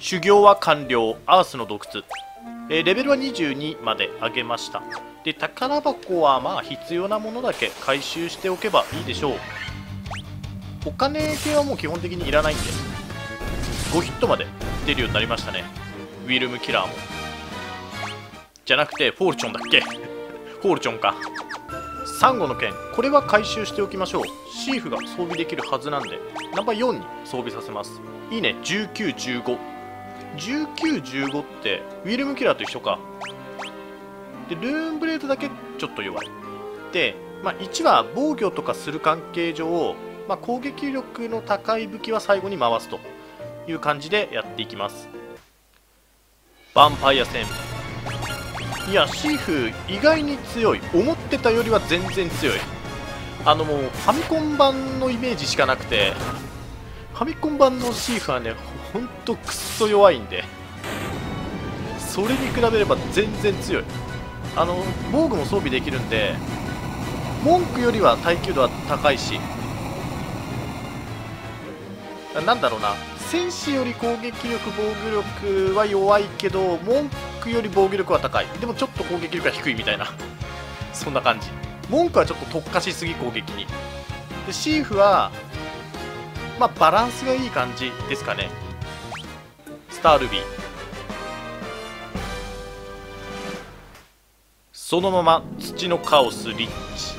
修行は完了アースの洞窟、えーレベルは22まで上げました。で宝箱はまあ必要なものだけ回収しておけばいいでしょう。お金系はもう基本的にいらないんで。5ヒットまで出るようになりましたね。ウィルムキラーも。じゃなくてフォールチョンだっけ？フォールチョンか。サンゴの剣。これは回収しておきましょう。シーフが装備できるはずなんで。ナンバー4に装備させます。いいね。1915 1915ってウィルムキラーと一緒か。でルーンブレードだけちょっと弱い。で、まあ、1は防御とかする関係上、まあ、攻撃力の高い武器は最後に回すという感じでやっていきます。ヴァンパイア戦。いやシーフ意外に強い。思ってたよりは全然強い。あのもうファミコン版のイメージしかなくてファミコン版のシーフはねほんとくっそ弱いんで。それに比べれば全然強い。あの防具も装備できるんで文句よりは耐久度は高いし。なんだろうな。戦士より攻撃力防御力は弱いけど文句より防御力は高い。でもちょっと攻撃力が低いみたいな。そんな感じ。文句はちょっと特化しすぎ攻撃に。でシーフはまあバランスがいい感じですかね。スタールビー。そのまま土のカオスリッチ、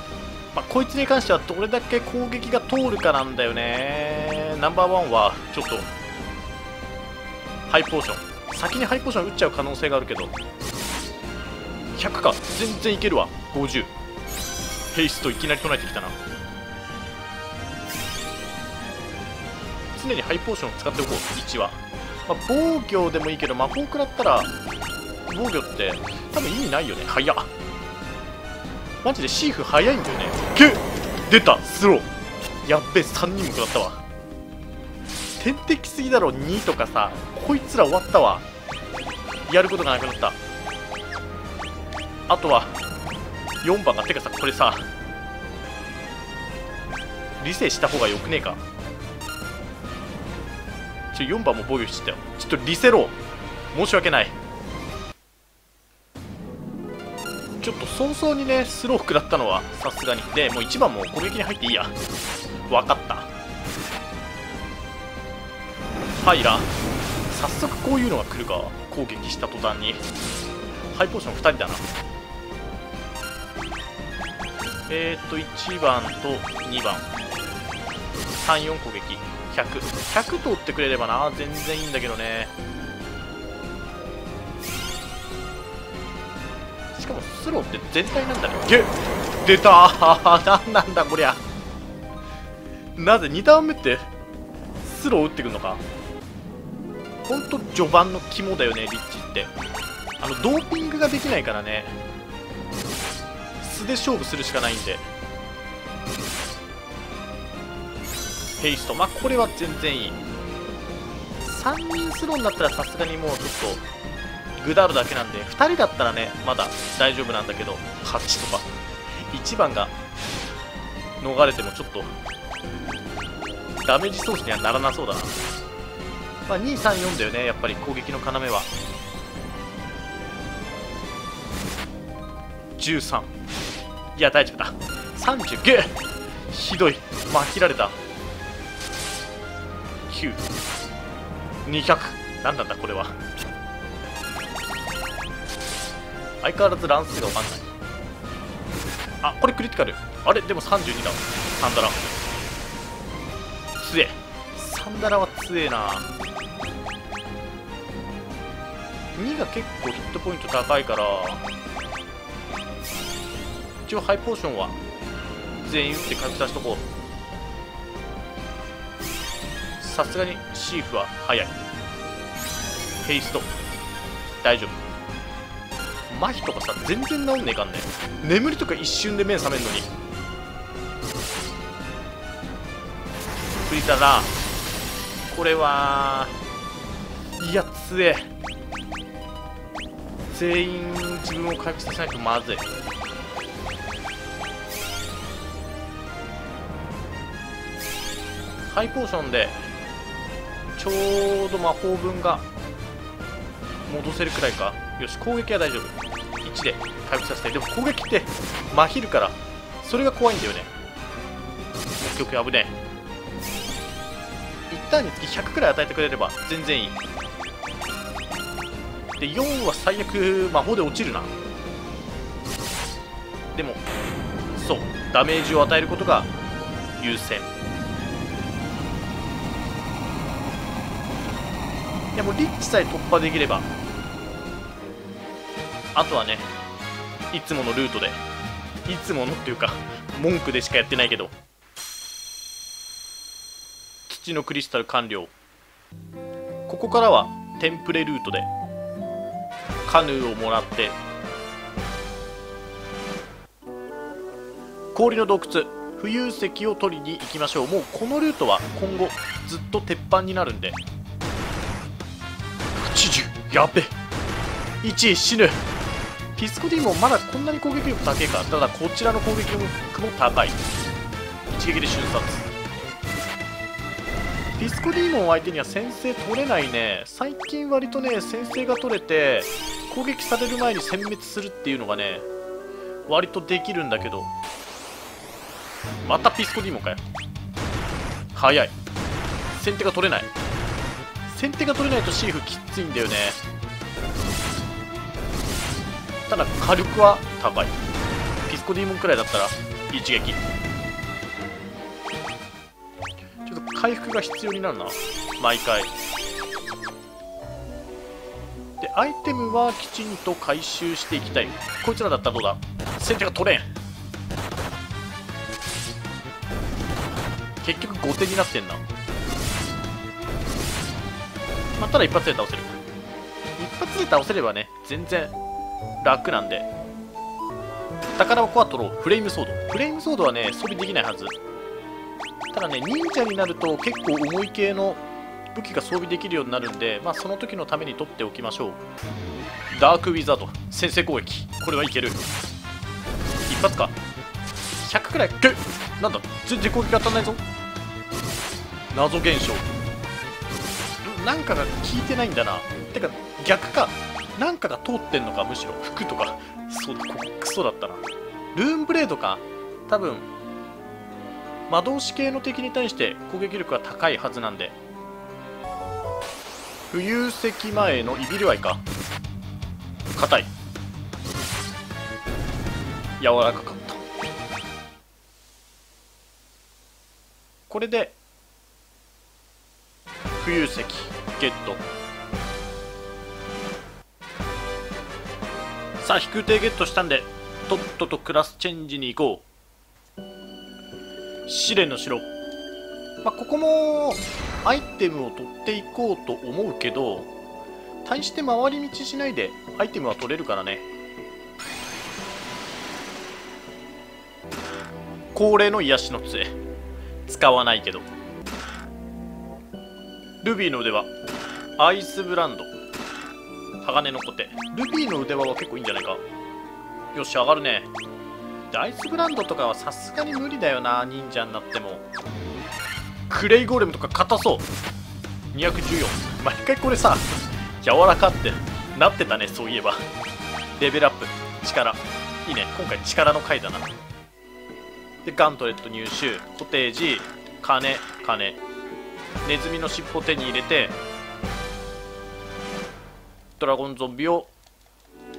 まあ、こいつに関してはどれだけ攻撃が通るかなんだよね。ナンバーワンはちょっとハイポーション。先にハイポーション打っちゃう可能性があるけど。100か。全然いけるわ。50ヘイストいきなり唱えてきたな。常にハイポーションを使っておこう。1は、まあ、防御でもいいけど魔法食らったら防御って多分意味ないよね。早っ。マジでシーフ早いんだよね。け出た。スロー。やっべ3人も食らったわ。天敵すぎだろ。2とかさこいつら終わったわ。やることがなくなった。あとは4番がてかさこれさ理性した方がよくねえか。ちょ4番も防御してたよ。ちょっとリセロ。ー申し訳ない。ちょっと早々にねスロー食らったのはさすがに。でもう1番も攻撃に入っていいや。分かった。ファイラ早速こういうのが来るか。攻撃した途端に。ハイポーション2人だな。えー、っと1番と2番。34攻撃。100100通ってくれればな。全然いいんだけどね。しかもスローって全体なんだね。ゲ出た。何なんだこりゃ。なぜ2ターン目ってスロー打ってくるのか。ほんと序盤の肝だよねリッチって。あのドーピングができないからね。素で勝負するしかないんで。ヘイストまあこれは全然いい。3人スローになったらさすがにもうちょっとグダるだけなんで2人だったらねまだ大丈夫なんだけど8とか。1番が逃れてもちょっとダメージソースにはならなそうだな。まあ、234だよねやっぱり。攻撃の要は。13いや大丈夫だ。39ひどい。巻きられた。9200何なんだこれは。相変わらず乱数が分かんない。あこれクリティカル。あれでも32だ。サンダラ強え。サンダラは強えな。2が結構ヒットポイント高いから。一応ハイポーションは全員打って回復させとこう。さすがにシーフは速い。ヘイスト。大丈夫。麻痺とかさ全然治んねえかんね。眠りとか一瞬で目覚めんのに。フリーザラこれはいや強え全員自分を回復させないとまずい。ハイポーションでちょうど魔法分が戻せるくらいか。よし攻撃は大丈夫。1で回復させて。でも攻撃ってまひるから。それが怖いんだよね。結局危ねえ。1ターンにつき100くらい与えてくれれば全然いい。で4は最悪魔法で落ちるな。でもそう。ダメージを与えることが優先。いやもリッチさえ突破できれば。あとはねいつものルートで。いつものっていうか文句でしかやってないけど。土のクリスタル完了。ここからはテンプレルートで。カヌーをもらって。氷の洞窟。浮遊石を取りに行きましょう。もうこのルートは今後ずっと鉄板になるんで。80やべ。1位死ぬ。ピスコディモンまだこんなに攻撃力高いかただこちらの攻撃力も高い。一撃で瞬殺。ピスコディーモン相手には先制取れないね。最近割とね先制が取れて攻撃される前に殲滅するっていうのがね割とできるんだけど。またピスコディーモンかよ。早い。先手が取れない。先手が取れないとシーフきついんだよね。ただ火力は高い。ピスコディーモンくらいだったら一撃。ちょっと回復が必要になるな。毎回。でアイテムはきちんと回収していきたい。こいつらだったらどうだ？先手が取れん。結局後手になってんな。まあ、ただ一発で倒せる。一発で倒せればね全然楽なんで。宝箱は取ろう。フレームソード。フレームソードはね装備できないはず。ただね忍者になると結構重い系の武器が装備できるようになるんでまあその時のために取っておきましょう。ダークウィザード。先制攻撃。これはいける。一発か。100くらい。けなんだ。全然攻撃当たんないぞ。謎現象。なんかが効いてないんだな。てか逆か。なんかが通ってんのかむしろ。服とか。そうだこクソだったな。ルーンブレードか。多分魔導士系の敵に対して攻撃力が高いはずなんで。浮遊石前のイビルアイか。硬い。柔らかかった。これで浮遊石。ゲット。さあ飛空艇ゲットしたんでとっととクラスチェンジに行こう。試練の城。まあ、ここもアイテムを取っていこうと思うけど大して回り道しないでアイテムは取れるからね。恒例の癒しの杖。使わないけど。ルビーの腕輪アイスブランド。鋼のコテ。ルビーの腕輪は結構いいんじゃないか。よし上がるね。でアイスブランドとかはさすがに無理だよな忍者になっても。クレイゴーレムとか硬そう。214毎回これさ柔らかってなってたねそういえば。レベルアップ。力。いいね。今回力の回だな。でガントレット入手。コテージ。金。金。ネズミの尻尾手に入れてドラゴンゾンビを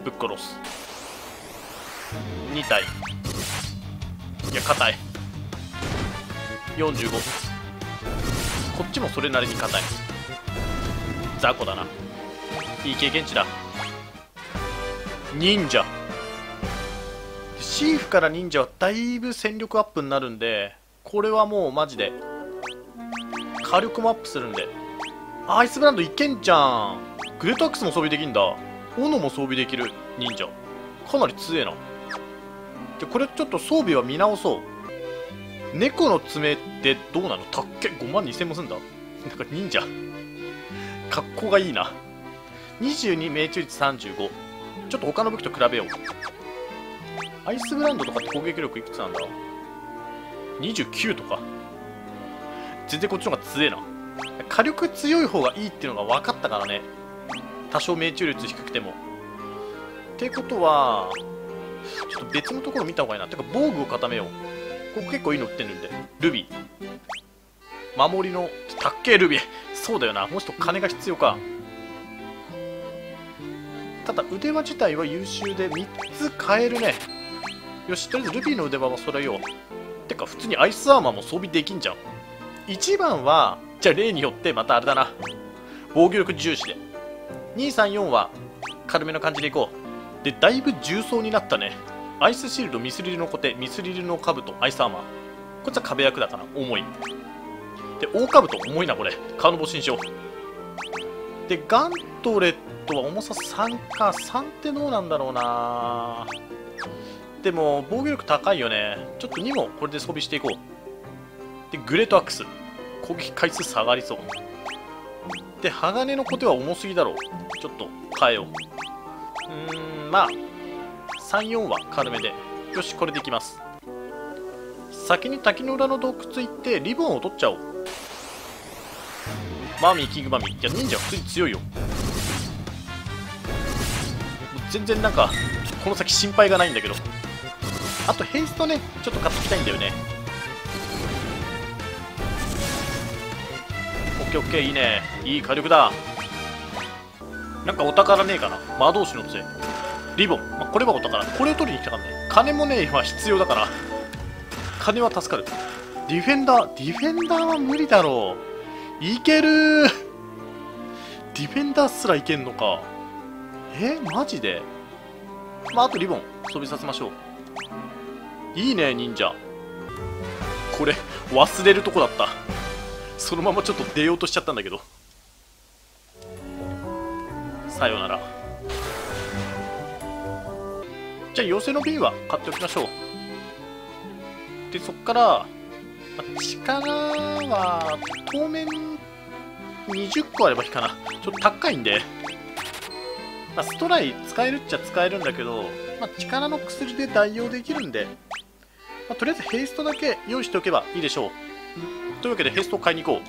ぶっ殺す。2体。いや硬い。45こっちもそれなりに硬い。雑魚だな。いい経験値だ。忍者。シーフから忍者はだいぶ戦力アップになるんでこれはもうマジで。火力もアップするんで。アイスブランドいけんじゃん。グレートアックスも装備できんだ。斧も装備できる忍者。かなり強えな。でこれちょっと装備は見直そう。猫の爪ってどうなの？たっけ？5万2000もすんだ。なんか忍者。格好がいいな。22命中率35ちょっと他の武器と比べよう。アイスブランドとかって攻撃力いくつなんだ？29とか。全然こっちの方が強えな。火力強い方がいいっていうのが分かったからね。多少命中率低くても。ってことはちょっと別のところ見た方がいいな。てか防具を固めよう。ここ結構いいの売ってるんで。ルビー。守りのたっけえルビー。そうだよな。もうちょっと金が必要か。ただ腕輪自体は優秀で3つ買えるね。よしとりあえずルビーの腕輪は揃えよう。てか普通にアイスアーマーも装備できんじゃん。1番はじゃあ例によってまたあれだな。防御力重視で。234は軽めの感じでいこう。でだいぶ重装になったね。アイスシールドミスリルのコテミスリルの兜アイスアーマー。こっちは壁役だから重い。で大兜重いなこれ。顔の帽子にしよう。でガントレットは重さ3か3ってどうなんだろうな。でも防御力高いよね。ちょっと2もこれで装備していこう。でグレートアックス。攻撃回数下がりそう。で鋼のコテは重すぎだろう。ちょっと変えよう。うんまあ34は軽めで。よしこれでいきます。先に滝の裏の洞窟行ってリボンを取っちゃおう。マミーキングマミー。いや忍者は普通に強いよ。全然なんかこの先心配がないんだけど。あとヘイストねちょっと買ってきたいんだよね。ケーオッケーいいねいい火力だなんかお宝ねえかな魔導士の杖リボン、まあ、これはお宝これを取りに来たからね金もね今必要だから金は助かるディフェンダーディフェンダーは無理だろういけるディフェンダーすらいけんのかえマジでまああとリボン装備させましょういいね忍者これ忘れるとこだったそのままちょっと出ようとしちゃったんだけど。さようなら。じゃあ妖精の瓶は買っておきましょう。でそっから、力は当面20個あればいいかな。ちょっと高いんで、まあ、ストライ使えるっちゃ使えるんだけど、まあ、力の薬で代用できるんで、まあ、とりあえずヘイストだけ用意しておけばいいでしょう。というわけでヘストを買いに行こう。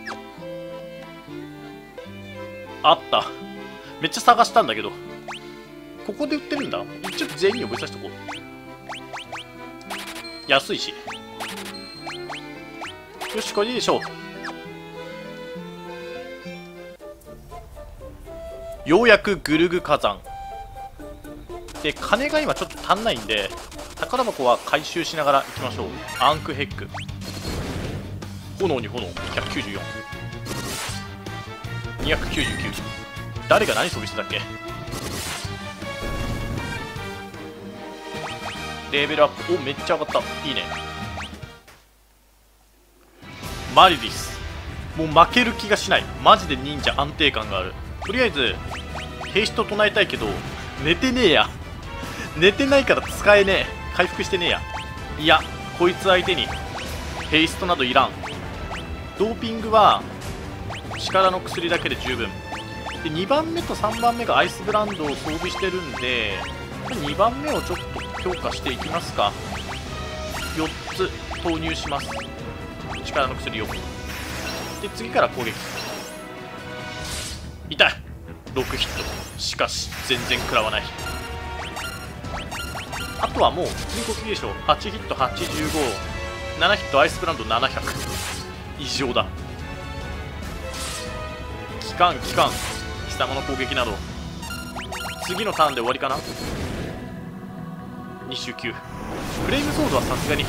あった。めっちゃ探したんだけど。ここで売ってるんだ。ちょっと全員に覚えさせておこう。安いし。よしこれでいいでしょう。ようやくグルグ火山。で金が今ちょっと足んないんで宝箱は回収しながら行きましょう。アンクヘック炎に炎。194 299誰が何装備してたっけ？レベルアップ。おめっちゃ上がった。いいね。マリリス。もう負ける気がしない。マジで忍者安定感がある。とりあえずヘイスト唱えたいけど寝てねえや。寝てないから使えねえ。回復してねえや。いやこいつ相手にヘイストなどいらん。ドーピングは力の薬だけで十分。で2番目と3番目がアイスブランドを装備してるんで2番目をちょっと強化していきますか。4つ投入します。力の薬を。で次から攻撃。痛い。6ヒット。しかし全然食らわない。あとはもう普通に攻撃でしょ。8ヒット857ヒットアイスブランド700異常だ。期間期間貴様の攻撃など。次のターンで終わりかな？2周9フレームソードはさすがに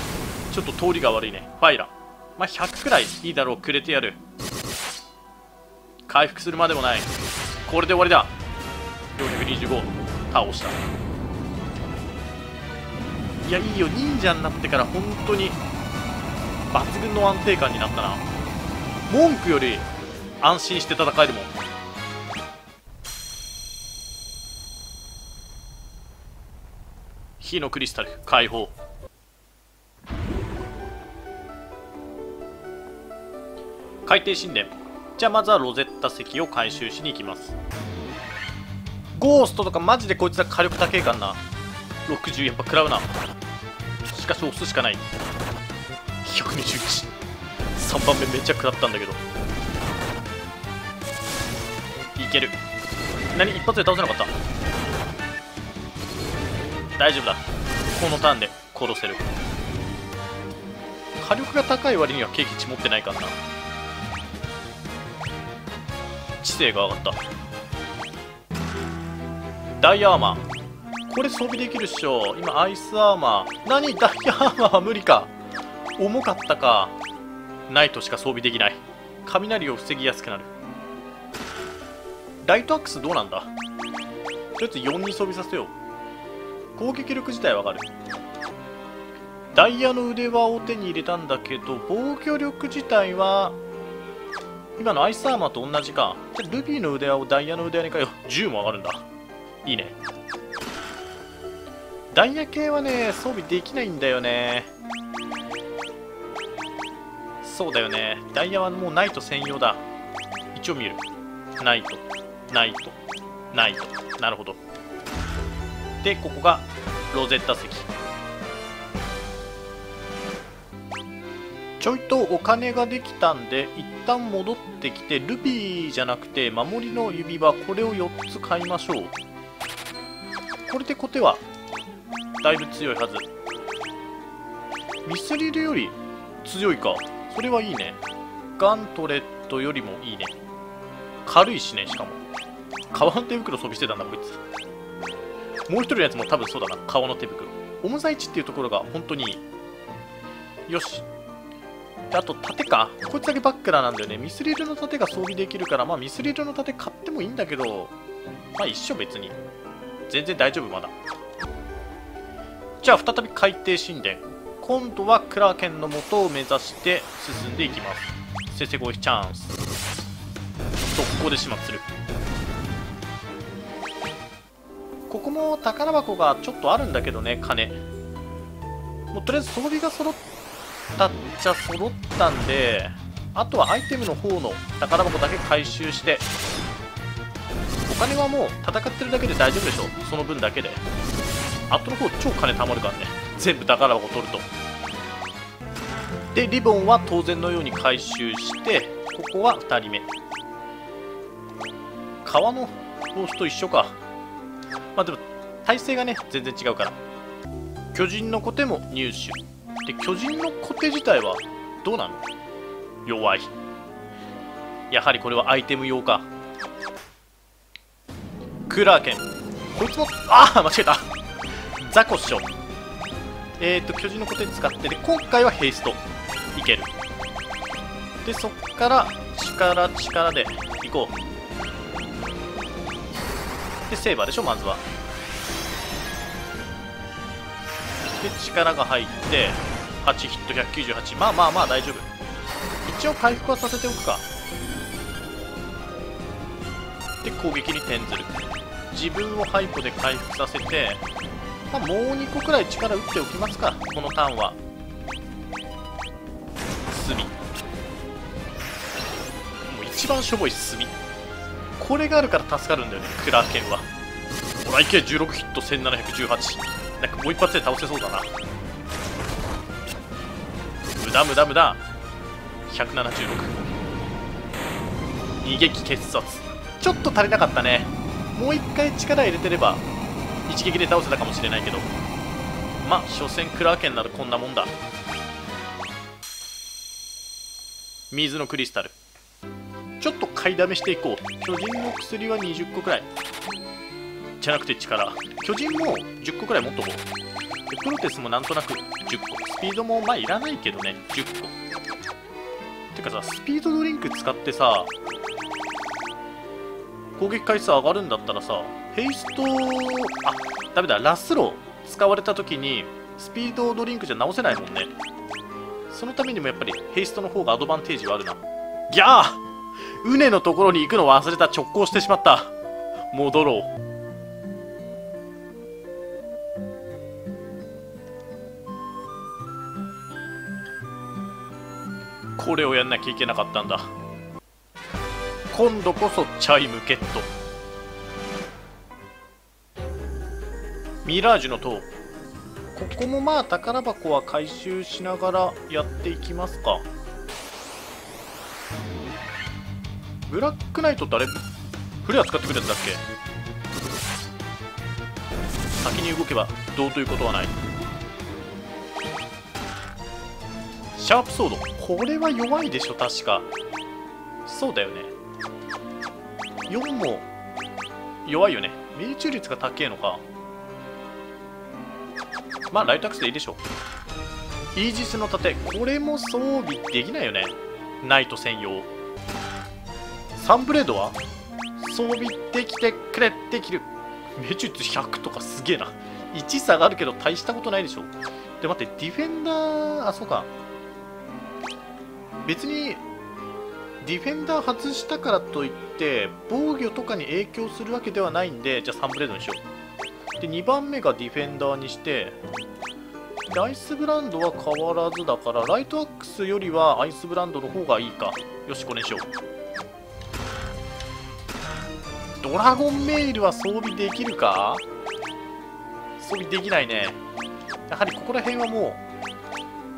ちょっと通りが悪いね。ファイラまあ100くらいいいだろうくれてやる。回復するまでもない。これで終わりだ。425倒した。いやいいよ。忍者になってから本当に抜群の安定感になったな。モンクより安心して戦えるもん。火のクリスタル解放。海底神殿。じゃあまずはロゼッタ石を回収しに行きます。ゴーストとかマジでこいつら火力高えかんな。60やっぱ食らうな。しかし押すしかない。1213番目めっちゃ食らったんだけど。いける。何一発で倒せなかった。大丈夫だ。このターンで殺せる。火力が高い割には経験値持ってないからな。知性が上がった。ダイヤアーマー。これ装備できるっしょ。今アイスアーマー。何？ダイヤアーマーは無理か。重かったかナイトしか装備できない。雷を防ぎやすくなる。ライトアックスどうなんだ？とりあえず4に装備させよう。攻撃力自体はわかる。ダイヤの腕輪を手に入れたんだけど防御力自体は今のアイスアーマーと同じか。ルビーの腕輪をダイヤの腕輪に変えよう。10も上がるんだ。いいね。ダイヤ系はね装備できないんだよね。そうだよね。ダイヤはもうナイト専用だ。一応見る。ナイト。ナイト。ナイト。なるほど。でここがロゼッタ石。ちょいとお金ができたんで一旦戻ってきてルビーじゃなくて守りの指輪これを4つ買いましょう。これでコテはだいぶ強いはず。ミスリルより強いか。それはいいね。ガントレットよりもいいね。軽いしねしかも。革の手袋装備してたんだこいつ。もう一人のやつも多分そうだな。革の手袋。重さ1っていうところが本当にいい。よし。あと盾か。こいつだけバックラーなんだよね。ミスリルの盾が装備できるからまあミスリルの盾買ってもいいんだけどまあ一緒別に。全然大丈夫まだ。じゃあ再び海底神殿。今度はクラーケンの元を目指して進んでいきます。先生攻撃チャンス。速攻で始末する？ここも宝箱がちょっとあるんだけどね金。もうとりあえず装備が揃ったっちゃ揃ったんであとはアイテムの方の宝箱だけ回収してお金はもう戦ってるだけで大丈夫でしょ？その分だけで。後の方超金貯まるからね。全部宝箱取ると。でリボンは当然のように回収してここは2人目。川のボスと一緒か。まあでも体勢がね全然違うから。巨人のコテも入手。で巨人のコテ自体はどうなの？弱い。やはりこれはアイテム用か。クラーケン。こいつもああ間違えた。ザコッショえっ、ー、と巨人のコテ使ってで今回はヘイスト。いける。でそっから力力でいこう。でセーバーでしょまずは。で力が入って8ヒット198まあまあまあ大丈夫。一応回復はさせておくか。で攻撃に転ずる。自分をハイポで回復させて、まあ、もう2個くらい力打っておきますかこのターンは。炭。もう一番しょぼい炭。これがあるから助かるんだよねクラーケンは。ほらいけ16ヒット1718なんかもう一発で倒せそうだな。無駄無駄無駄。176逃げ気決殺。ちょっと足りなかったね。もう一回力入れてれば一撃で倒せたかもしれないけど。まあ所詮クラーケンならこんなもんだ。水のクリスタル。ちょっと買いだめしていこう。巨人の薬は20個くらい。じゃなくて力。巨人も10個くらい持っとこう。でプロテスもなんとなく10個。スピードもまあいらないけどね。10個。てかさスピードドリンク使ってさ攻撃回数上がるんだったらさヘイストあダメだラスロー使われた時にスピードドリンクじゃ直せないもんね。そのためにもやっぱりヘイストの方がアドバンテージはあるな。ギャー！ウネのところに行くの忘れた直行してしまった。戻ろう。これをやんなきゃいけなかったんだ。今度こそチャイムゲット。ミラージュの塔。ここもまあ宝箱は回収しながらやっていきますか。ブラックナイト誰？フレア使ってくるやつだっけ？先に動けばどうということはない。シャープソード。これは弱いでしょ確か。そうだよね。4も弱いよね。命中率が高いのか。まあライトアクスでいいでしょう。イージスの盾これも装備できないよね。ナイト専用。サンブレードは装備できてくれできる。命中率100とかすげえな。1差があるけど大したことないでしょで待ってディフェンダーあそうか。別にディフェンダー外したからといって防御とかに影響するわけではないんでじゃあサンブレードにしよう。で2番目がディフェンダーにしてでアイスブランドは変わらずだからライトアックスよりはアイスブランドの方がいいか。よしこれにしよう。ドラゴンメイルは装備できるか？装備できないね。やはりここら辺はも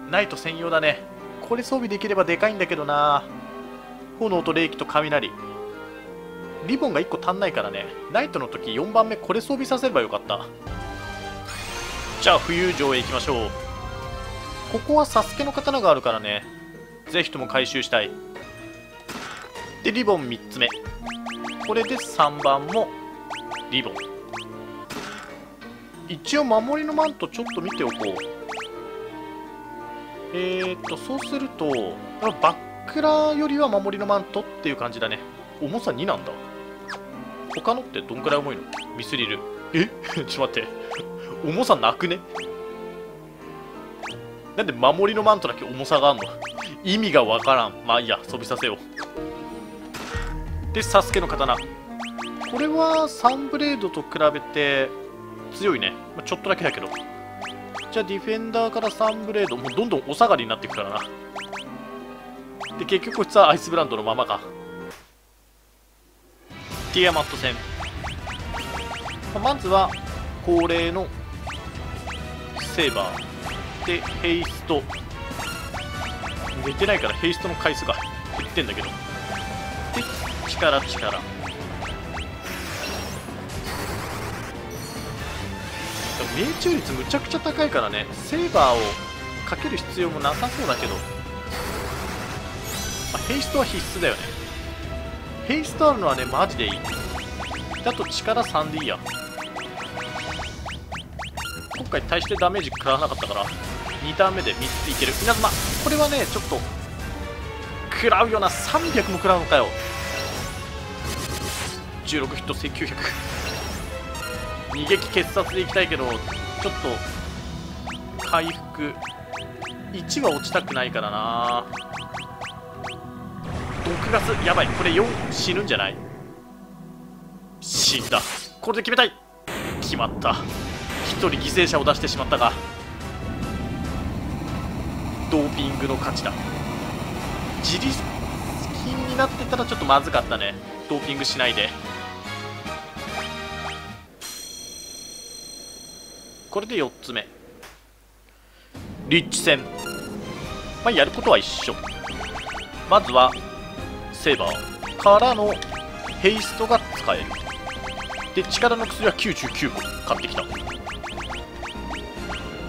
うナイト専用だね。これ装備できればでかいんだけどな。炎と霊気と雷。リボンが1個足んないからね。ナイトの時4番目これ装備させればよかった。じゃあ浮遊城へ行きましょう。ここはサスケの刀があるからね。ぜひとも回収したい。でリボン3つ目。これで3番もリボン。一応守りのマントちょっと見ておこう。えー、っと、そうすると、バックラーよりは守りのマントっていう感じだね。重さ2なんだ。他のってどんくらい重いの？ミスリル。え？ちょっと待って。重さなくね？なんで守りのマントだけ重さがあんの？意味がわからん。まあいいや、装備させよう。で、サスケの刀。これはサンブレードと比べて強いね。まあ、ちょっとだけだけど。じゃあディフェンダーからサンブレードもうどんどんお下がりになっていくからなで結局こいつはアイスブランドのままかティアマット戦。まずは恒例のセーバーでヘイスト。寝てないからヘイスト。の回数が減ってんだけどで力力命中率むちゃくちゃ高いからねセーバーをかける必要もなさそうだけど、まあ、ヘイストは必須だよね。ヘイストあるのはねマジでいい。だと力3でいいや。今回大してダメージ食らわなかったから2ターン目で3ついける。稲妻これはねちょっと食らうような300も食らうのかよ。16ヒット1900逃げ気決殺でいきたいけどちょっと回復1は落ちたくないからな。毒ガスやばい。これ4死ぬんじゃない？死んだ。これで決めたい。決まった。1人犠牲者を出してしまったがドーピングの勝ちだ。自立金になってたらちょっとまずかったね。ドーピングしないで。これで4つ目。リッチ戦。まあやることは一緒。まずはセーバーからのヘイストが使える。で力の薬は99個買ってきた。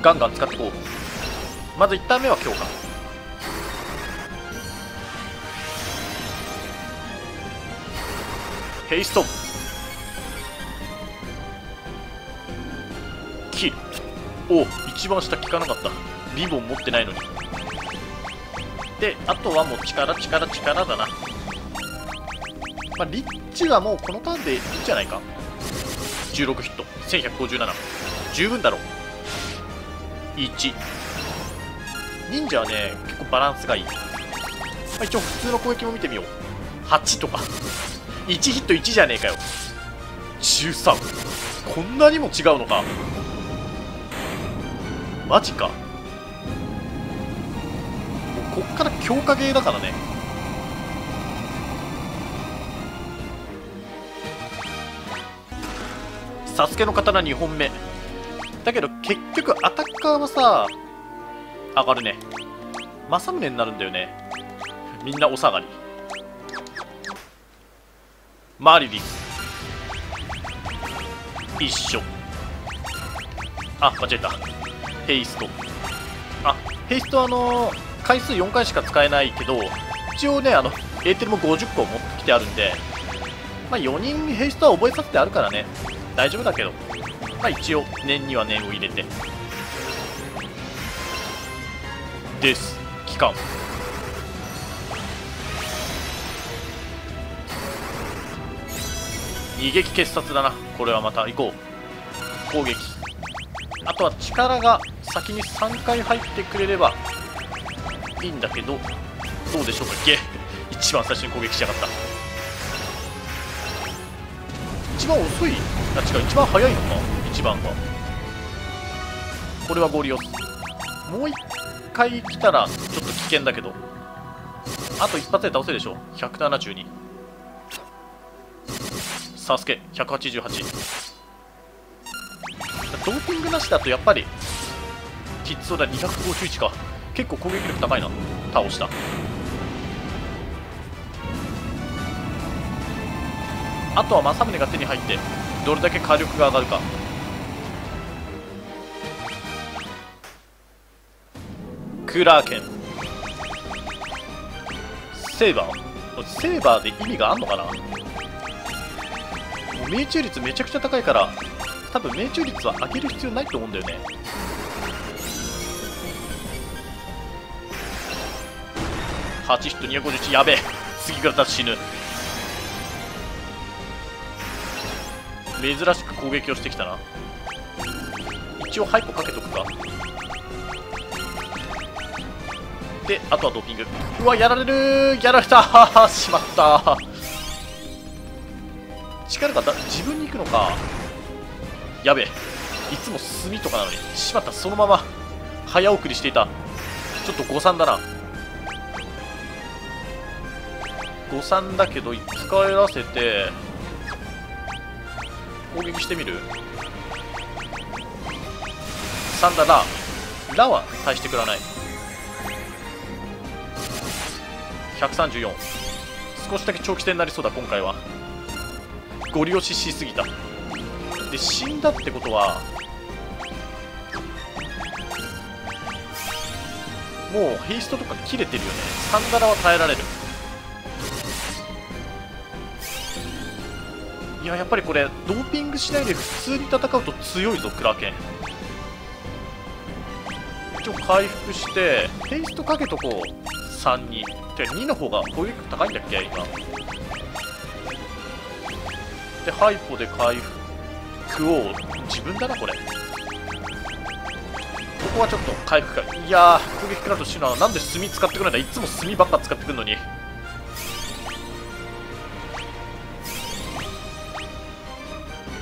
ガンガン使っていこう。まず1ターン目は強化。ヘイストキル。お一番下効かなかった。リボン持ってないのに。であとはもう力力力だな。まあ、リッチはもうこのターンでいいんじゃないか？16ヒット。1157十分だろう。1忍者はね結構バランスがいい、まあ、一応普通の攻撃も見てみよう。8とか。1ヒット1じゃねえかよ。13こんなにも違うのか。マジか。こっから強化ゲーだからね。サスケの刀2本目。だけど結局アタッカーはさ上がるね。政宗になるんだよね。みんなお下がり。マリリス一緒。あ間違えた。ヘイスト。あヘイストあのー回数4回しか使えないけど一応ねあのエーテルも50個持ってきてあるんでまあ4人ヘイストは覚えさせてあるからね。大丈夫だけど。まあ一応念には念を入れて。です。期間。逃げき決殺だな。これはまた行こう。攻撃。あとは力が先に3回入ってくれればいいんだけどどうでしょうか。ゲ一番最初に攻撃しやがった。一番遅い。あ違う。一番早いのか。一番がこれはゴリオスもう一回来たらちょっと危険だけど。あと一発で倒せるでしょ。172サスケ188ドーピングなしだとやっぱりキッズオだ251か。結構攻撃力高いな。倒した。あとは政宗が手に入ってどれだけ火力が上がるか。クラーケン。セーバー。セーバーで意味があんのかな？命中率めちゃくちゃ高いから多分命中率は上げる必要ないと思うんだよね。8ヒット251やべえ。次から死ぬ。珍しく攻撃をしてきたな。一応ハイポかけとくか。であとはドーピング。うわやられる。やられた。しまった。力がだ自分に行くのか。やべえ。いつも炭とかなのに。しまった。そのまま。早送りしていた。ちょっと誤算だな。誤算だけど生き返らせて。攻撃してみる？3だララは大してくらない。134少しだけ長期戦になりそうだ今回は。ゴリ押ししすぎた。で死んだってことはもうヘイストとか切れてるよね。サンダラは耐えられる。ややっぱりこれドーピングしないで普通に戦うと強いぞクラーケン。一応回復してヘイストかけとこう3にて2の方が攻撃力高いんだっけ今。でハイポで回復を自分だなこれ。ここはちょっと回復か。いやー攻撃からとしてのはなんで炭使ってくるんだ。いつも炭ばっか使ってくるのに。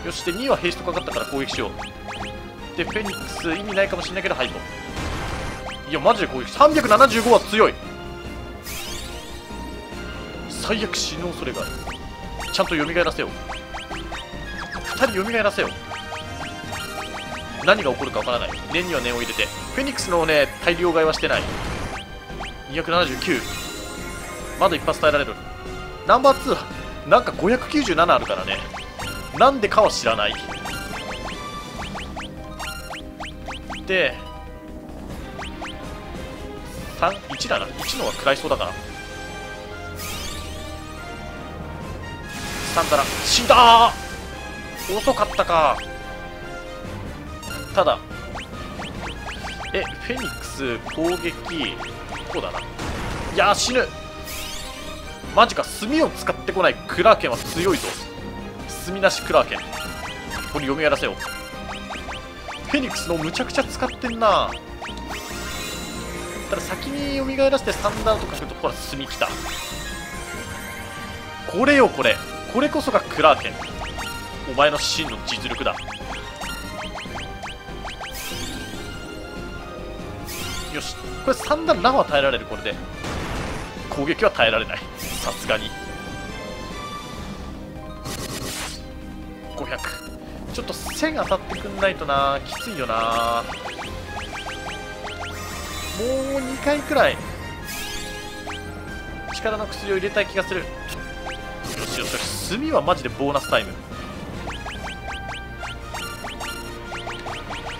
よしで2はヘイストかかったから攻撃しよう。でフェニックス意味ないかもしれないけどハイポいやマジで攻撃375は強い。最悪死ぬ恐れがある。ちゃんと蘇らせよう。2人蘇らせよう。何が起こるかわからない。念には念を入れて。フェニックスのね大量買いはしてない。279まだ一発耐えられる。ナンバー2なんか597あるからね。なんでかは知らない。で31だな。1のは食らいそうだから。3だな。死んだ遅かったか。ただえフェニックス攻撃こうだな。いや死ぬ。マジか炭を使ってこない。クラーケンは強いぞ。炭なしクラーケン。ここに読みやらせよう。フェニックスのむちゃくちゃ使ってんな。ただ先に蘇らせてサンダーとかするとほら炭きた。これよこれ。これこそがクラーケン。お前の真の実力だ。よし。これサンダーラは耐えられるこれで。攻撃は耐えられない。さすがに。ちょっと1000当たってくんないとな。きついよな。もう2回くらい。力の薬を入れたい気がする。よしよしよし炭はマジでボーナスタイム。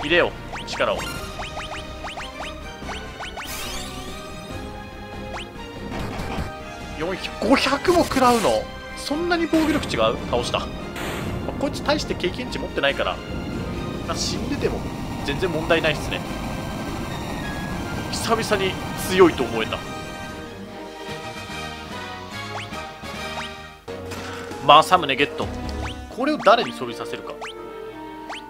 入れよう力を。500も食らうの？そんなに防御力違う？倒した、こいつ大して経験値持ってないから、まあ、死んでても全然問題ないっすね。久々に強いと思えた。政宗ゲット。これを誰に装備させるか。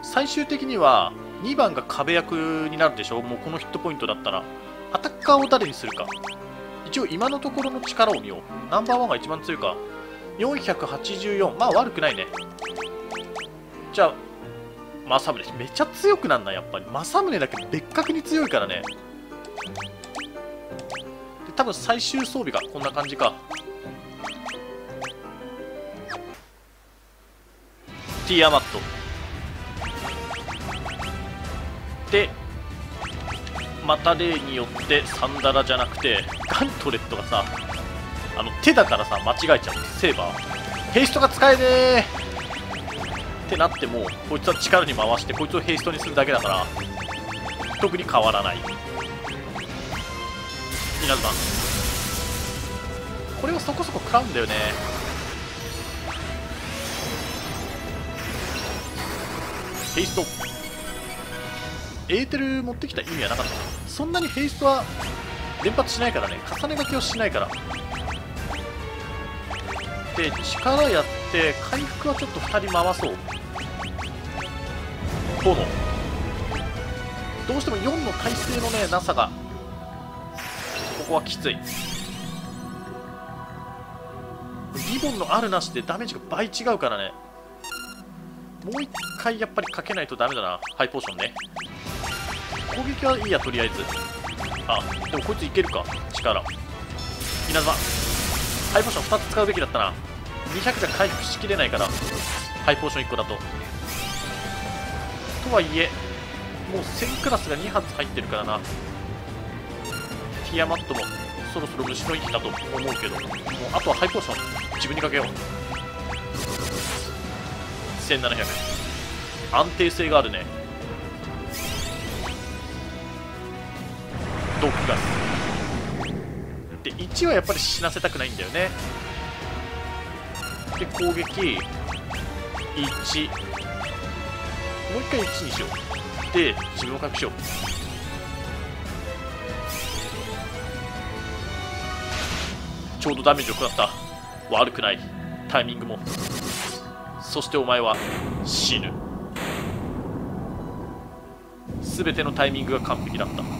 最終的には2番が壁役になるでしょ。もうこのヒットポイントだったら。アタッカーを誰にするか。一応今のところの力を見よう。ナンバーワンが一番強いか。484まあ悪くないね。じゃ政宗。めっちゃ強くなんなやっぱり。政宗だけ別格に強いからね。で多分最終装備がこんな感じか。ティアマット。でまた例によってサンダラじゃなくてガントレットがさあの手だからさ間違えちゃうセーバー。ヘイストが使えねえ。ってなってもこいつは力に回してこいつをヘイストにするだけだから特に変わらない。稲妻。これはそこそこ食らうんだよね。ヘイスト。エーテル持ってきた意味はなかった。そんなにヘイストは連発しないからね。重ね書きをしないから。で力やって回復はちょっと2人回そう。炎どうしても4の耐性のねなさがここはきつい。リボンのあるなしでダメージが倍違うからね。もう一回やっぱりかけないとダメだな。ハイポーションね。攻撃はいいやとりあえず。あでもこいついけるか。力。稲妻。ハイポーション2つ使うべきだったな。200じゃ回復しきれないからハイポーション1個だと。とはいえもう1000クラスが2発入ってるからな。ティアマットもそろそろ虫の息だと思うけどもうあとはハイポーション自分にかけよう。1700安定性があるね。毒ガス。で1はやっぱり死なせたくないんだよね。で攻撃1もう一回1にしよう。で自分を回復しよう。ちょうどダメージを食らった。悪くない。タイミングも。そしてお前は死ぬ。全てのタイミングが完璧だった。